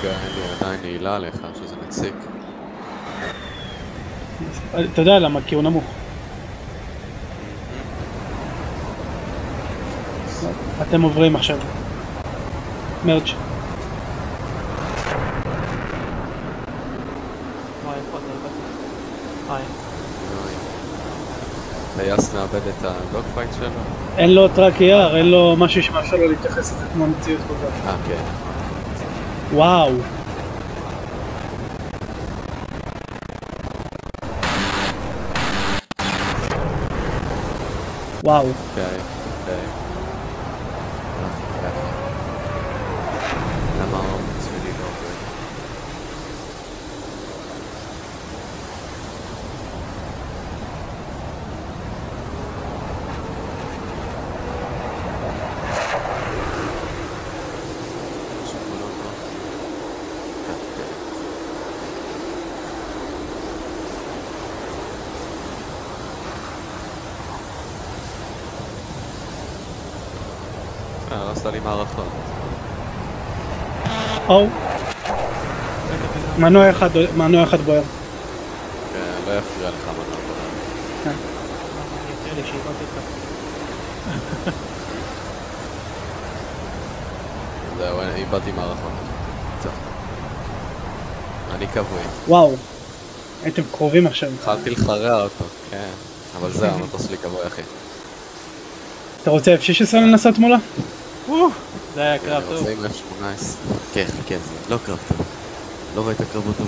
רגע, אין לי עדיין נעילה עליך, שזה מציק. אתה יודע למה, כי הוא נמוך. אתם עוברים עכשיו. אוי. טייס מאבד את ה dogfight שלו? אין לו TrackIR, אין לו משהו שמאפשר לו להתייחס לזה כמו מציאות כל כך. אה, כן. Wow. Wow. Okay, okay. אוקיי. אה, הרסת לי מערכות. או. מנוע אחד, מנוע אחד בוער. כן, לא יפריע לך מנוע בוער. כן. אני הפריע לי שאיבדתי אותך. זהו, איבדתי מערכות. אני כבוי. וואו. הייתם קרובים עכשיו. התחלתי לחרע אותו, כן. אבל זהו, המטוס שלי כבוי, אחי. אתה רוצה F16 לנסות מולה? זה היה קרב אני טוב. רוצה עם F18. כן, חכה, זה לא קרב טוב. לא ראית קרבות טובים.